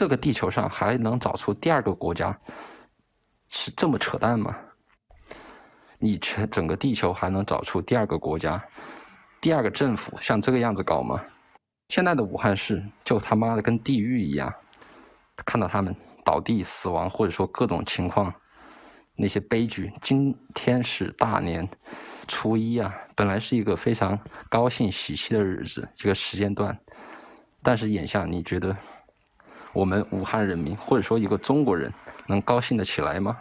这个地球上还能找出第二个国家，是这么扯淡吗？你全整个地球还能找出第二个国家、第二个政府像这个样子搞吗？现在的武汉市就他妈的跟地狱一样，看到他们倒地死亡或者说各种情况，那些悲剧。今天是大年初一啊，本来是一个非常高兴喜气的日子，这个时间段，但是眼下你觉得我们武汉人民或者说一个中国人能高兴得起来吗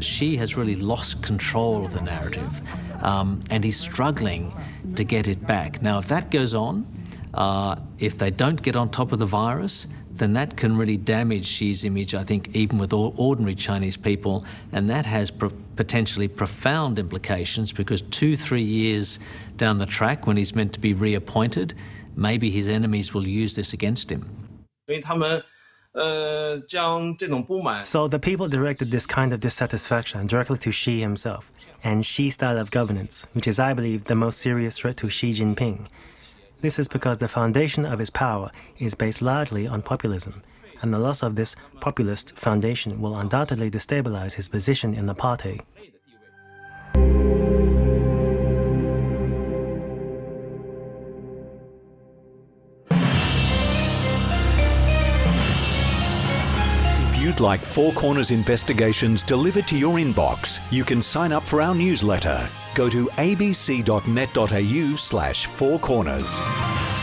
？Xi has really lost control of the narrative, um, and he's struggling to get it back. Now, if that goes on, uh, if they don't get on top of the virus, then that can really damage Xi's image, I think, even with ordinary Chinese people. And that has pro potentially profound implications because two, three years down the track, when he's meant to be reappointed, maybe his enemies will use this against him. So the people directed this kind of dissatisfaction directly to Xi himself and Xi's style of governance, which is, I believe, the most serious threat to Xi Jinping. This is because the foundation of his power is based largely on populism, and the loss of this populist foundation will undoubtedly destabilize his position in the party. You'd like Four Corners investigations delivered to your inbox, you can sign up for our newsletter. Go to abc.net.au slash four corners.